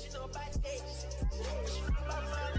Baby, these